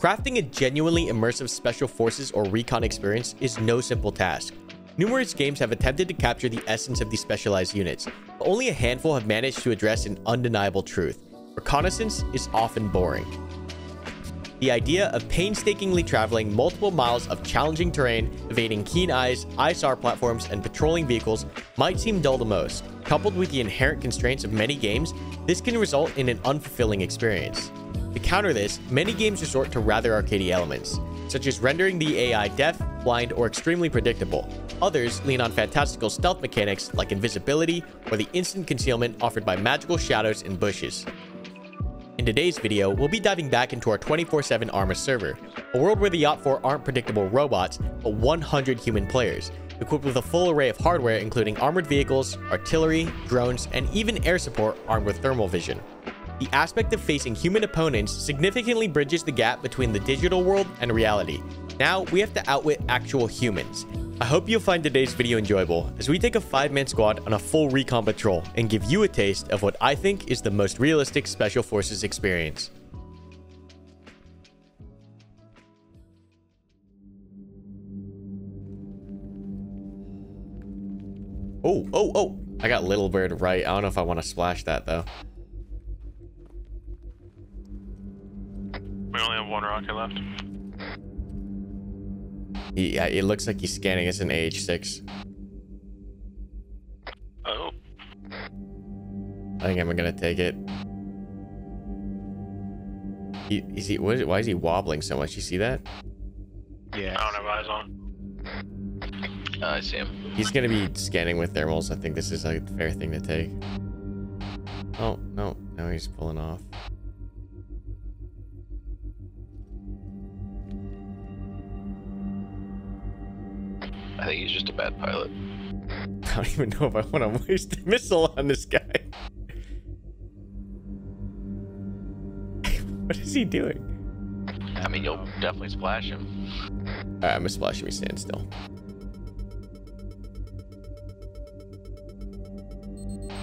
Crafting a genuinely immersive Special Forces or recon experience is no simple task. Numerous games have attempted to capture the essence of these specialized units, but only a handful have managed to address an undeniable truth. Reconnaissance is often boring. The idea of painstakingly traveling multiple miles of challenging terrain, evading keen eyes, ISR platforms, and patrolling vehicles might seem dull to most. Coupled with the inherent constraints of many games, this can result in an unfulfilling experience. To counter this, many games resort to rather arcadey elements, such as rendering the AI deaf, blind, or extremely predictable. Others lean on fantastical stealth mechanics like invisibility or the instant concealment offered by magical shadows and bushes. In today's video, we'll be diving back into our 24-7 Arma server, a world where the OPFOR aren't predictable robots, but 100 human players, equipped with a full array of hardware including armored vehicles, artillery, drones, and even air support armed with thermal vision. The aspect of facing human opponents significantly bridges the gap between the digital world and reality. Now, we have to outwit actual humans, I hope you'll find today's video enjoyable as we take a 5-man squad on a full recon patrol and give you a taste of what I think is the most realistic Special Forces experience. Oh, oh, oh! I got Little Bird right. I don't know if I want to splash that though. We only have one rocket left. Yeah, it looks like he's scanning us in AH6. Oh. I think I'm gonna take it. He, is he, what is, why is he wobbling so much? You see that? Yeah. I don't have eyes on. Uh, I see him. He's gonna be scanning with thermals. I think this is a fair thing to take. Oh, no. Now he's pulling off. I think he's just a bad pilot. I don't even know if I want to waste a missile on this guy. what is he doing? I mean, you'll definitely splash him. Alright, I'm gonna splash him. He stand still.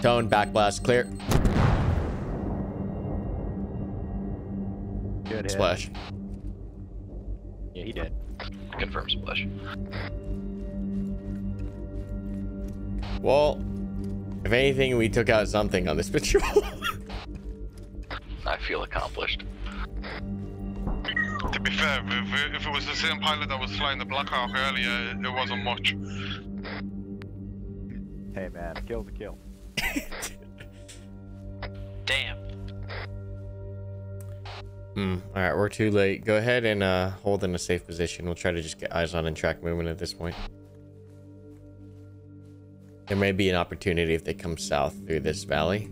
Tone, backblast, clear. Good Splash. Yeah, he did. Confirm splash. Well, if anything, we took out something on this patrol. I feel accomplished. To be fair, if, if it was the same pilot that was flying the Black Hawk earlier, it wasn't much. Hey man, kill the kill. Damn. Hmm. All right, we're too late. Go ahead and uh, hold in a safe position. We'll try to just get eyes on and track movement at this point. There may be an opportunity if they come south through this valley.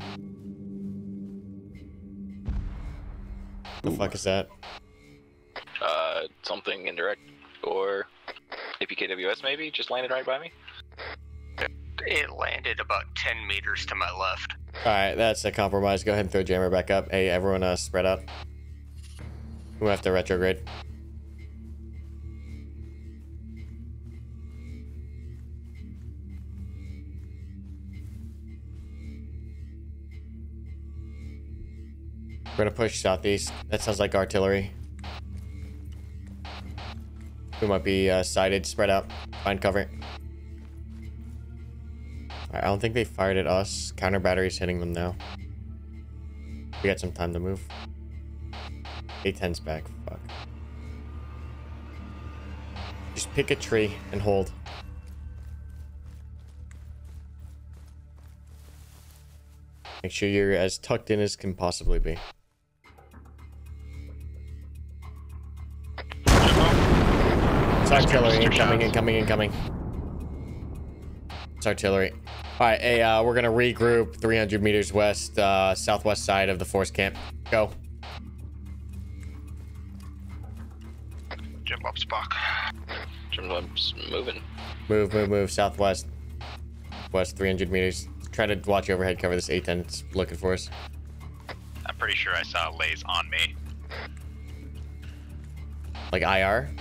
The fuck is that? Uh, something indirect or APKWS maybe just landed right by me. It landed about 10 meters to my left. All right, that's a compromise. Go ahead and throw jammer back up. Hey, everyone, uh, spread out. We have to retrograde. We're gonna push southeast. That sounds like artillery. We might be uh, sighted, spread out, find cover. I don't think they fired at us. Counter batteries hitting them now. We got some time to move. A10's back. Fuck. Just pick a tree and hold. Make sure you're as tucked in as can possibly be. It's artillery incoming, incoming, incoming. It's coming. It's artillery. All right, hey, uh, we're gonna regroup 300 meters west, uh, southwest side of the force camp. Go. Jump up, Spock. Jim Web's moving. Move, move, move, southwest. West 300 meters. Try to watch overhead cover this A10. It's looking for us. I'm pretty sure I saw a laze on me. Like IR?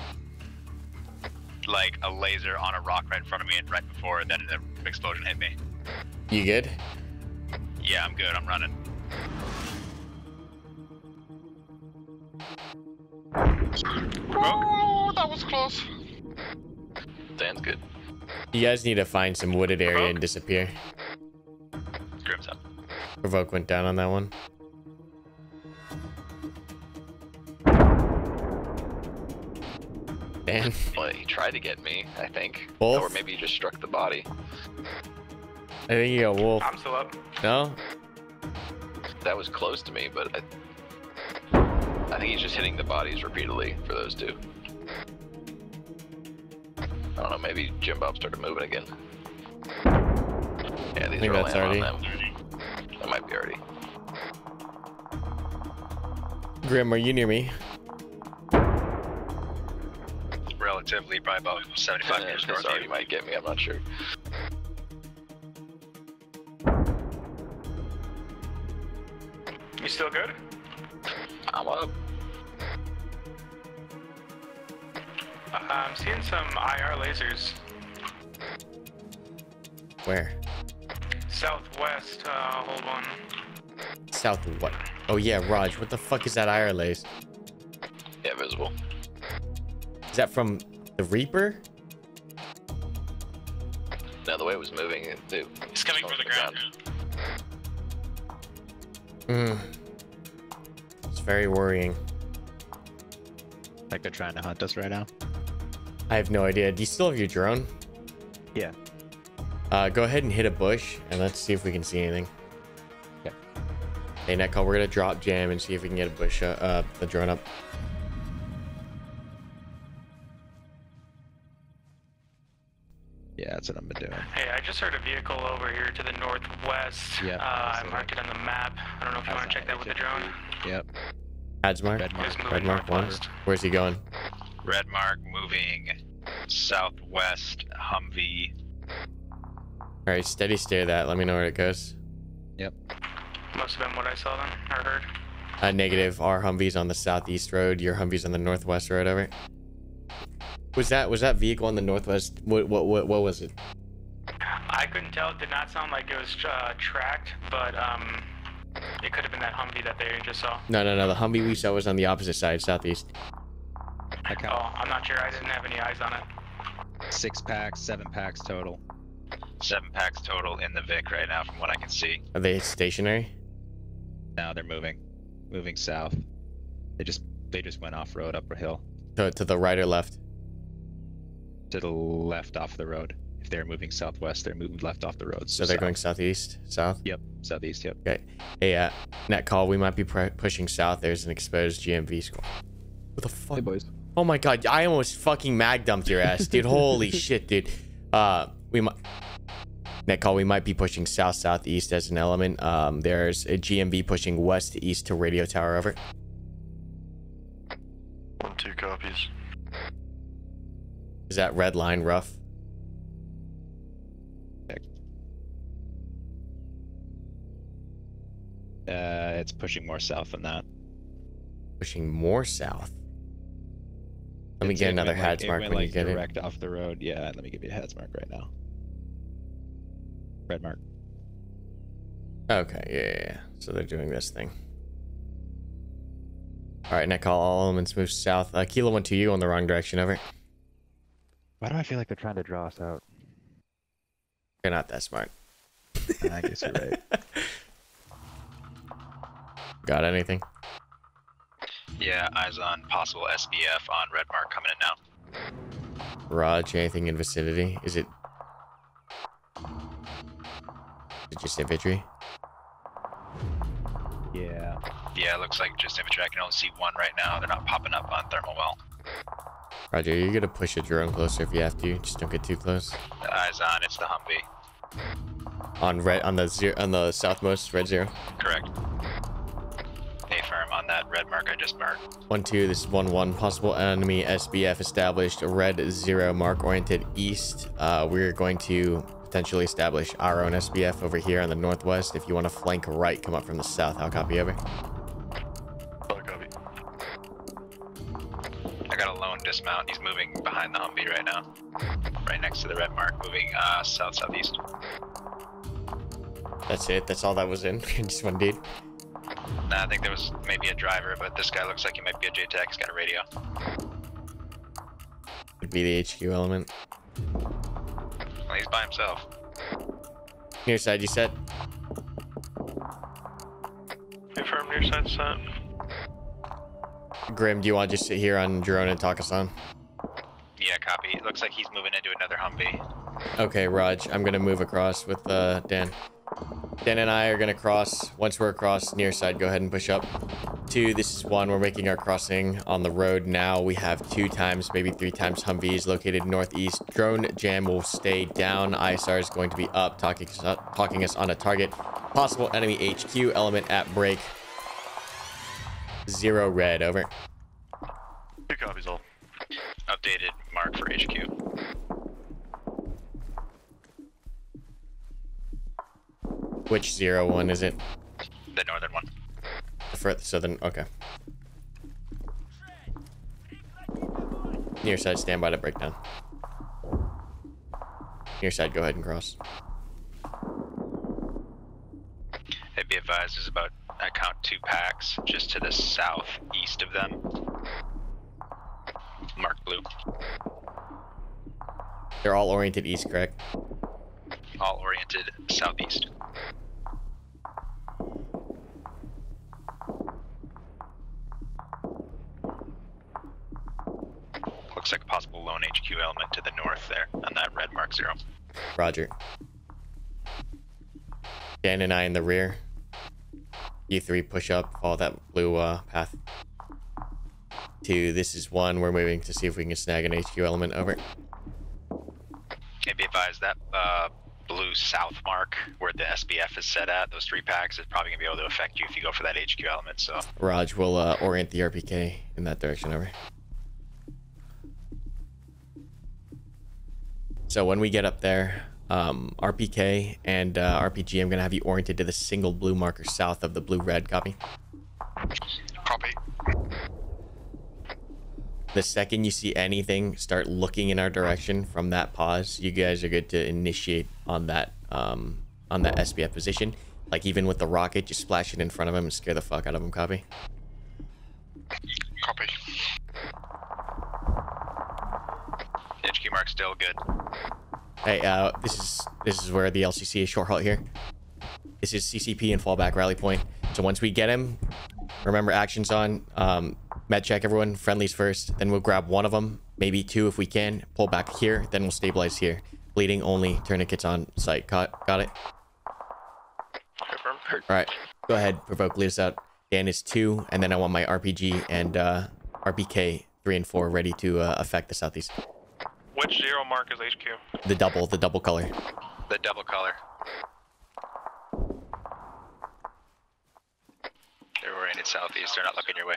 Like a laser on a rock right in front of me, and right before then the explosion hit me. You good? Yeah, I'm good. I'm running. Oh, that was close. Sounds good. You guys need to find some wooded area and disappear. Grim's up. Provoke went down on that one. Man, Well, he tried to get me, I think. Both? Or maybe he just struck the body. I think you got wolf. I'm still up. No? That was close to me, but I, I think he's just hitting the bodies repeatedly for those two. I don't know, maybe Jim Bob started moving again. Yeah, these think are all that's already- on them. That might be already. Grim, are you near me? Relatively, probably about 75 Eh, meters this north of already you. might get me, I'm not sure. You still good? I'm up. Uh, I'm seeing some IR lasers Where? southwest. Uh, hold on. South what? Oh yeah, Raj. What the fuck is that IR laser? Yeah, visible. Is that from the Reaper? Now, the way it was moving, it, it He's coming for the ground. Mm. It's very worrying. Like they're trying to hunt us right now. I have no idea. Do you still have your drone? Yeah. Uh, go ahead and hit a bush and let's see if we can see anything. Okay. Hey, Netcall, we're gonna drop jam and see if we can get a bush, uh, uh the drone up. Yeah, that's what I'm been doing. Hey, I just heard a vehicle over here to the northwest. Yeah, Uh, I I marked it on the map. I don't know if you want to check that with the drone. Yep. Ads mark. Red mark. Red mark one. Where's he going? Red mark moving southwest Humvee. All right, steady stare that. Let me know where it goes. Yep. Must have been what I saw then, or heard. Uh, negative. Our Humvee's on the southeast road. Your Humvee's on the northwest road. Over. Was that was that vehicle on the northwest? What what what, what was it? I couldn't tell. It did not sound like it was uh, tracked, but um, it could have been that Humvee that they just saw. No no no. The Humvee we saw was on the opposite side, southeast. I Oh, I'm not sure. I didn't have any eyes on it. six packs, seven packs total. Seven packs total in the Vic right now, from what I can see. Are they stationary? No, they're moving, moving south. They just they just went off road up a hill To to the right or left? To the left off the road. If they're moving southwest, they're moving left off the road. So they're south. going southeast, south. Yep, southeast. Yep. Okay. Hey, uh, net call. We might be pr- pushing south. There's an exposed GMV squad. What the fuck? boys. Oh my god, I almost fucking mag dumped your ass, dude. Holy shit, dude. Uh, we might. Net call. We might be pushing south southeast as an element. Um, there's a GMV pushing west to east to radio tower. Over. One, two copies. Is that red line rough? Uh, it's pushing more south than that. Pushing more south. Let me get another went like- heads mark when like, you get it. direct off the road. Yeah, let me give you a heads mark right now. Red mark. Okay, yeah, yeah, yeah. So they're doing this thing. All right, call. All elements move south. Uh, Kilo went to you on the wrong direction. Over. Why do I feel like they're trying to draw us out? You're not that smart. I guess you're right. Got anything? Yeah, eyes on possible SBF on red mark coming in now. Raj, anything in vicinity? Is it? Is it just infantry? Yeah. Yeah, it looks like just infantry. I can only see one right now. They're not popping up on thermal well. Roger, you're gonna push a drone closer if you have to. Just don't get too close. Eyes on. It's the Humvee. On red, on the zero, on the southmost red zero. Correct. A firm on that red mark I just marked. One two. This is one one. Possible enemy SBF established. Red zero mark oriented east. Uh, we're going to potentially establish our own SBF over here on the northwest. If you want to flank right, come up from the south. I'll copy over. Behind the Humvee right now. Right next to the red mark, moving uh, south southeast. That's it. That's all that was in. Just one dude. Nah, I think there was maybe a driver, but this guy looks like he might be a JTAC. He's got a radio. Could be the HQ element. Well, he's by himself. Near side, you said? Confirm near side set. Grim, do you want to just sit here on drone and talk us on? Yeah, copy. It looks like he's moving into another Humvee. Okay, Raj, I'm gonna move across with uh, Dan. Dan and I are gonna cross. Once we're across near side, go ahead and push up. Two, this is one. We're making our crossing on the road now. We have two times, maybe three times Humvees located northeast. Drone jam will stay down. ISR is going to be up, talking, talking us on a target. Possible enemy HQ element at break. Zero red, over. Two copies all. Updated mark for HQ. Which zero one is it? The northern one. For The southern, okay. Near side, stand by to breakdown. Near side, go ahead and cross. Hey, be advised, there's about, I count two packs just to the southeast of them. Blue. They're all oriented east, correct? All oriented southeast. Looks like a possible lone HQ element to the north there on that red mark zero. Roger. Dan and I in the rear. You three push up, follow that blue uh, path. Two, this is one. We're moving to see if we can snag an HQ element over. And be advised that uh, blue south mark where the SBF is set at, those three packs, is probably gonna be able to affect you if you go for that HQ element. So Raj will uh, orient the RPK in that direction over. So when we get up there, um, RPK and uh, RPG, I'm gonna have you oriented to the single blue marker south of the blue red. Copy. Copy. The second you see anything, start looking in our direction from that pause. You guys are good to initiate on that um, on that SBF position. Like even with the rocket, just splash it in front of him and scare the fuck out of him. Copy. Copy. HQ mark still good. Hey, uh, this is this is where the LCC is short halt here. This is CCP and fallback rally point. So once we get him, remember actions on. Um, med check everyone. Friendlies first. Then we'll grab one of them, maybe two if we can. Pull back here. Then we'll stabilize here. Bleeding only. Tourniquets on site. Got got it. All right. Go ahead. Provoke. Lead us out. Dan is two, and then I want my RPG and uh, RPK three and four ready to uh, affect the southeast. Which zero mark is HQ? The double, the double color. The double color. They're oriented southeast. They're not looking your way.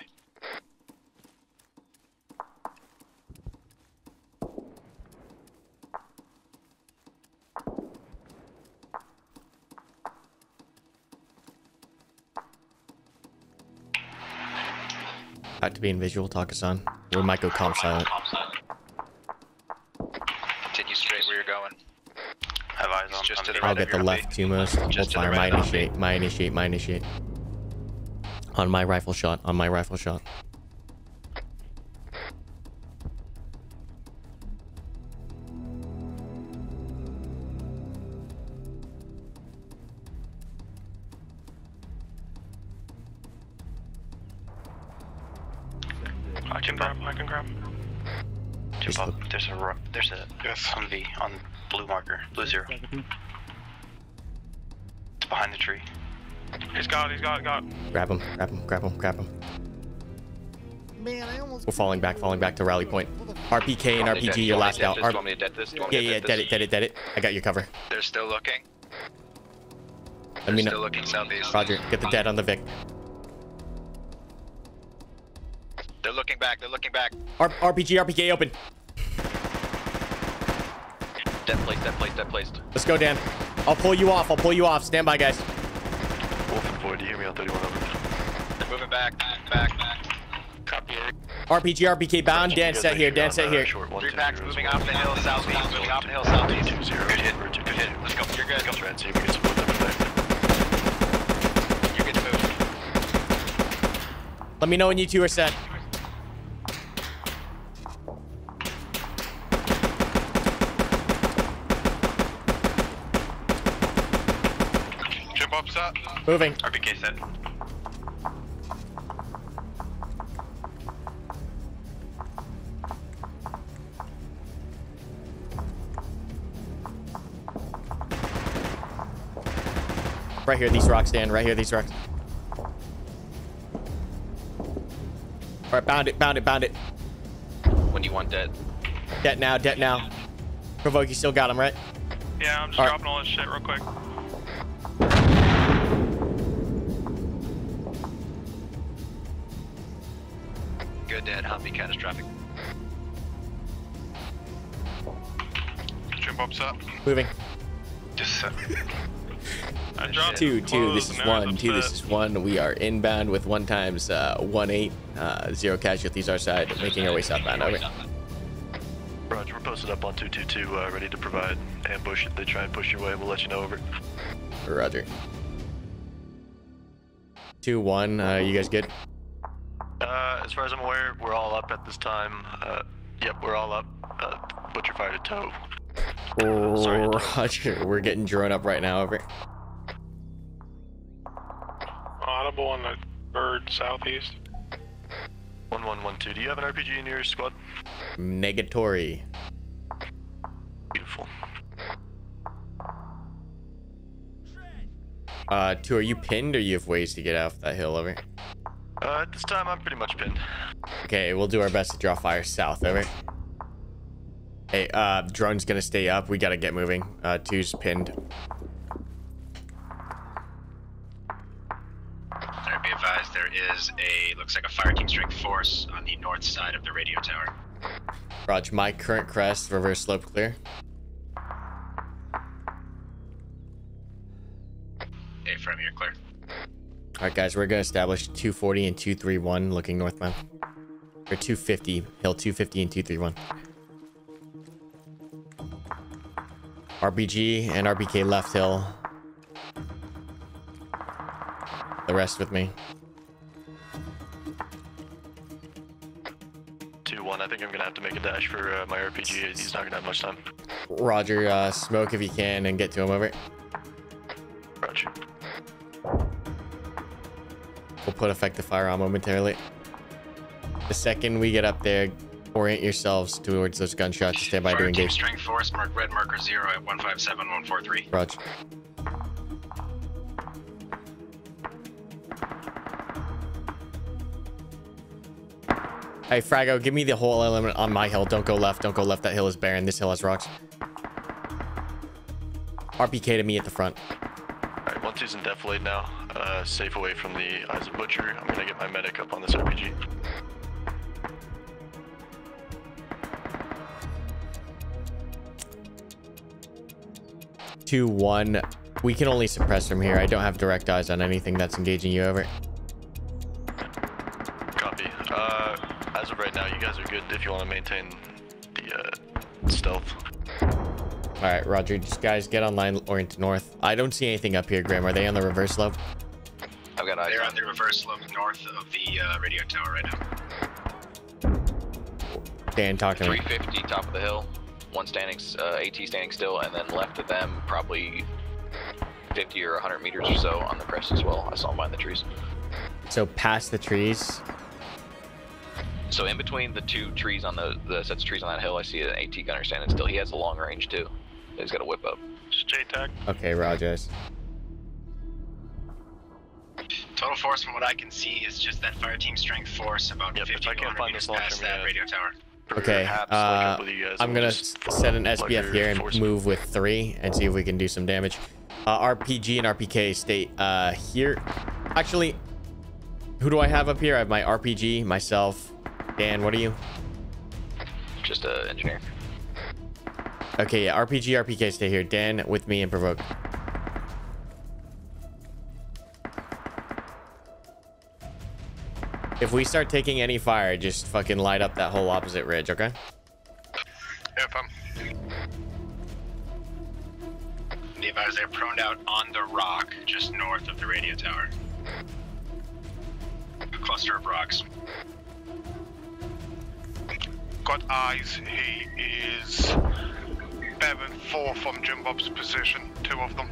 Back to being visual. Talk us on. We might go calm silent. Continue straight where you're going. Have eyes on. just to the the I'll get the left Humvee. two most. Hold Just to the fire. right My of the initiate. Humvee. My initiate. My initiate. On my rifle shot. On my rifle shot. I can grab. I can grab. Just Jump look- up. There's a there's a Yes. Humvee on blue marker, blue zero. Mm-hmm. It's behind the tree. He's got. He's got. it, Got. Grab him. Grab him. Grab him. Grab him. man We're falling back. Falling back to rally point. RPK and RPG. You're last out. R- want me to dead this? Do you want yeah, yeah. Dead it. Dead it. Dead it. I got your cover. They're still looking. Let They're me still know. looking southeast. Roger. Get the dead on the Vic. They're looking back. They're looking back. R- RPG. RPK open. Dead placed, dead placed, dead placed. Let's go, Dan. I'll pull you off. I'll pull you off. Stand by, guys. Wolf and Boy, do you hear me on 31 over? Moving back. Back. Back. Copy. RPG. RPK bound. Dan set here. Dan set here. Three packs moving off the hill southeast. Moving off the hill southeast. Two zero. Good hit. Two Good hit. Let's go. You're good. Let's try and see if we can support them with that. You're good to move. Let me know when you two are set. Jump up set. Moving. RPK set. Right here, these rocks, Dan. Right here, these rocks. All right, bound it, bound it, bound it. When do you want dead? Dead now, dead now. Provoke, you still got him, right? Yeah, I'm just All right. dropping all this shit real quick. Dead. Humvee catastrophic. Jump up. Moving. Just set. I dropped Two, two. This is and now it's one. Two. This is one. We are inbound with one times uh, one eight. Uh, zero casualties our side. Making our way southbound. Over. Roger, we're posted up on 222, uh, ready to provide ambush if they try and push your way. We'll let you know over. Roger. Two one. Uh, you guys good? Uh, as far as I'm aware, we're all up at this time. Uh, yep, we're all up. Uh, butcher fire to toe. Sorry. Roger. We're getting drawn up right now. Over. Audible on the bird southeast. 1112. Do you have an RPG in your squad? Negatory. Beautiful. Uh, two. Are you pinned, or you have ways to get off that hill? Over. Uh, at this time, I'm pretty much pinned. Okay, we'll do our best to draw fire south. Over. Hey, uh, drone's gonna stay up. We gotta get moving. Uh, two's pinned. Alright, be advised, there is a, looks like a fire team strength force on the north side of the radio tower. Roger. My current crest. Reverse slope clear. A from here, clear. All right, guys, we're gonna establish 240 and 231 looking northbound. Or 250, hill 250 and 231. RPG and RPK left hill. The rest with me. 2 1. I think I'm gonna have to make a dash for uh, my RPG. He's not gonna have much time. Roger, uh, smoke if you can and get to him over. Put effective fire on momentarily. The second we get up there, orient yourselves towards those gunshots. Stand by team engage. strength force, mark red marker 0 at 157143. Roger. Hey, Frago, give me the whole element on my hill. Don't go left. Don't go left. That hill is barren. This hill has rocks. RPK to me at the front. Alright, one two's in defilade now. Uh, safe away from the eyes of Butcher. I'm gonna get my medic up on this RPG. Two, one. We can only suppress from here. I don't have direct eyes on anything that's engaging you over. Copy. Uh, as of right now, you guys are good if you want to maintain the uh, stealth. All right, Roger. Just guys, get online, orient north. I don't see anything up here, Graham. Are they on the reverse slope? I've got eyes They're on on the reverse slope north of the uh, radio tower right now. Dan, talking. to me. 350 top of the hill. One standing, uh, AT standing still, and then left of them, probably 50 or 100 meters or so on the crest as well. I saw him behind the trees. So past the trees. So in between the two trees on the, the sets of trees on that hill, I see an AT gunner standing still. He has a long range too. He's got a whip up. Just JTAC. Okay, Rogers. Total force from what I can see is just that fire team strength force about Yep, if 50 I can't find this launcher, past that gonna- radio tower. Okay, uh, link up with you guys I'm gonna we'll s- just set an plug SBF here and move with three and see if we can do some damage. Uh, RPG and RPK stay uh, here. Actually, who do I have up here? I have my RPG, myself. Dan, what are you? Just a engineer. Okay, yeah, RPG, RPK stay here. Dan with me and provoke. If we start taking any fire, just fucking light up that whole opposite ridge, okay? If I'm Be advised they're prone out on the rock just north of the radio tower. A cluster of rocks. Got eyes. He is bearing four from Jim Bob's position. Two of them.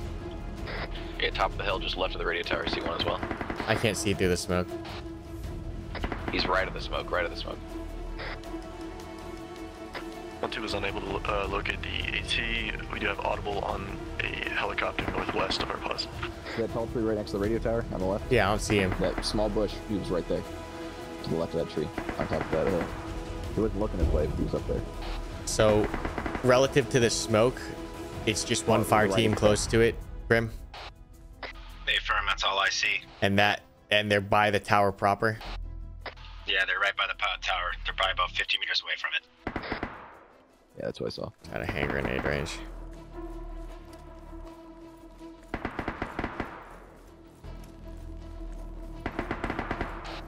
Yeah, top of the hill, just left of the radio tower. See one as well. I can't see through the smoke. He's right of the smoke. Right of the smoke. One two was unable to uh, locate the AT. We do have audible on a helicopter northwest of our plaza. That tall tree right next to the radio tower on the left. Yeah, I don't see him. That small bush, he was right there. To the left of that tree, on top of that hill. He wasn't looking his way, but he was up there. So, relative to the smoke, it's just one Oh, fire right. team close to it, Grim, They affirm that's all I see. and that and they're by the tower proper. Yeah, they're right by the pod tower. They're probably about 50 meters away from it. Yeah, that's what I saw. At a hand grenade range.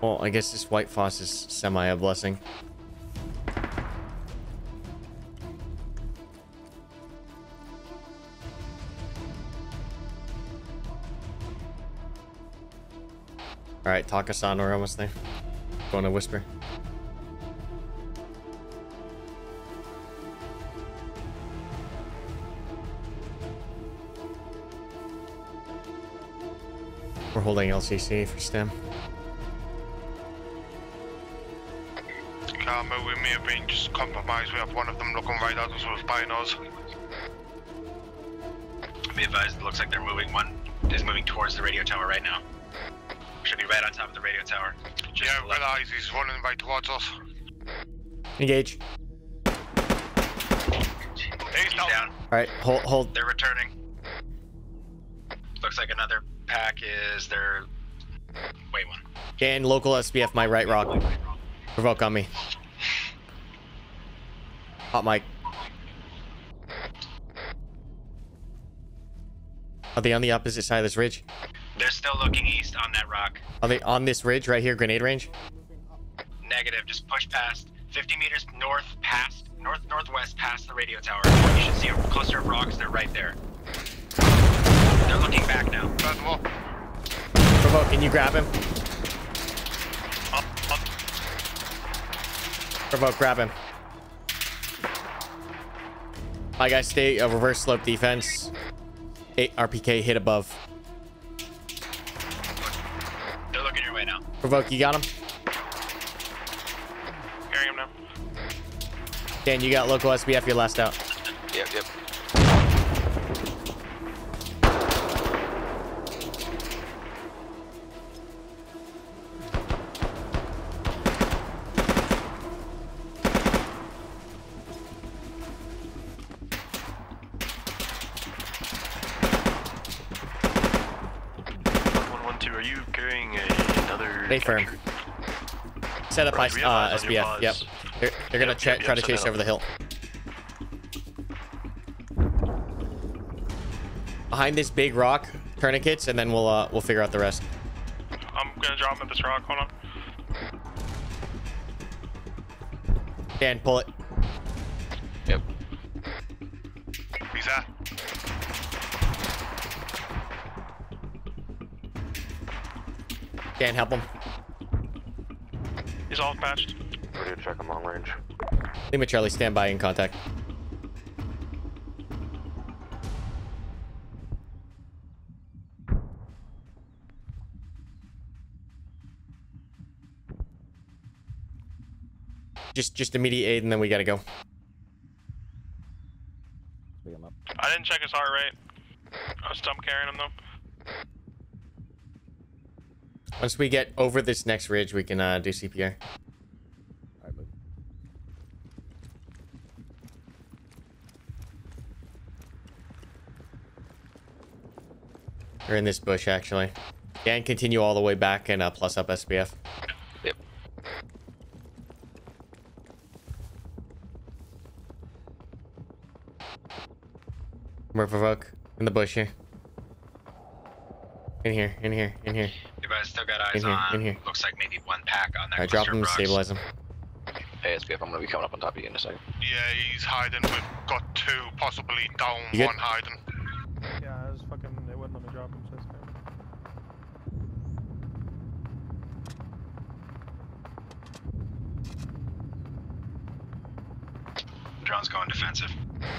Well, I guess this White Phos is semi a blessing. Alright, Takasan, we're almost there. Going to whisper. We're holding LCC for STEM. Karma, we may have been just compromised. We have one of them looking right at us with binos. Be advised, it looks like they're moving. One is moving towards the radio tower right now. Should be right on top of the radio tower. Just Yeah, to the left. red eyes. He's running right towards us. Engage. He's He's down. down. Alright, hold hold They're returning. Looks like another pack is their. Wait one. Dan, local SBF, my right rock. Provoke on me. Hot mic. Are they on the opposite side of this ridge? They're still looking east on that rock. Are they on this ridge right here, grenade range? Negative. Just push past. 50 meters north, past north northwest, past the radio tower. You should see a cluster of rocks. They're right there. They're looking back now. Red one. Provoke, can you grab him? Up, up. Provoke, grab him. Hi guys, stay uh, reverse slope defense. Eight RPK hit above. Provoke, you got him? Hearing him now. Dan, you got local SBF, you're last out. Yep, yep. Stay firm. Set up Right, by uh, eyes on your SBF. Yep. They're, they're gonna Yep, yep, try yep, to chase over the hill. Behind this big rock, tourniquets, and then we'll uh, we'll figure out the rest. I'm gonna drop him at this rock. Hold on. Dan, pull it. Yep. He's there. Dan, help him. He's all patched. Ready to check him long range. Lima Charlie, stand by in contact. Just just immediate aid and then we gotta go. Pick him up. I didn't check his heart rate. I was stump carrying him though. Once we get over this next ridge, we can uh, do CPR. Move. We're in this bush actually. Dan, continue all the way back and uh, plus up SBF. Yep. More in the bush here. In here, in here, in here still got eyes in here, on. In here. Looks like maybe one pack on that. I drop him, stabilize him. ASB, I'm gonna be coming up on top of you in a second. Yeah, he's hiding. We've got two, possibly down, one hiding. Yeah, I was fucking. They wouldn't let me drop him, so Drone's going defensive.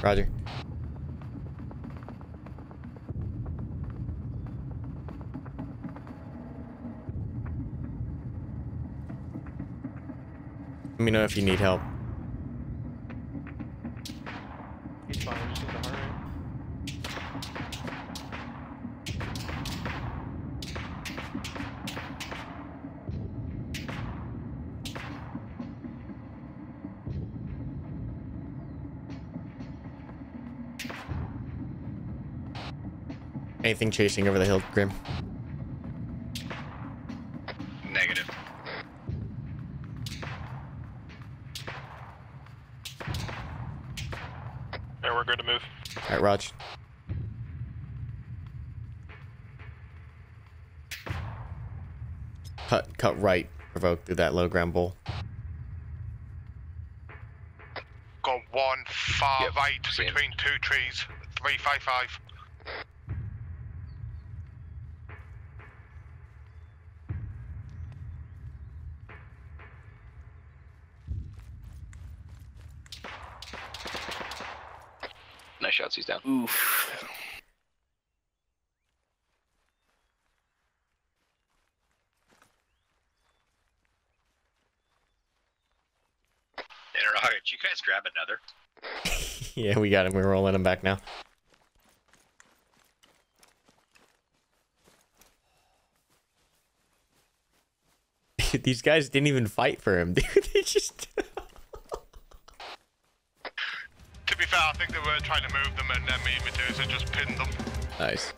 Roger. Me know if you need help. He's fine. Just need the heart rate. Anything chasing over the hill, Grim? Move. All right, Raj. Cut, cut right. Provoke through that low ground bowl. Got one far Yep, right seen. between two trees. Three five five. Nice shots, he's down. Oof. Interrogator, did you guys grab another? yeah, we got him. We're rolling him back now. These guys didn't even fight for him, dude. They just. To be fair, I think they were trying to move them and then me and Medusa just pinned them. nice.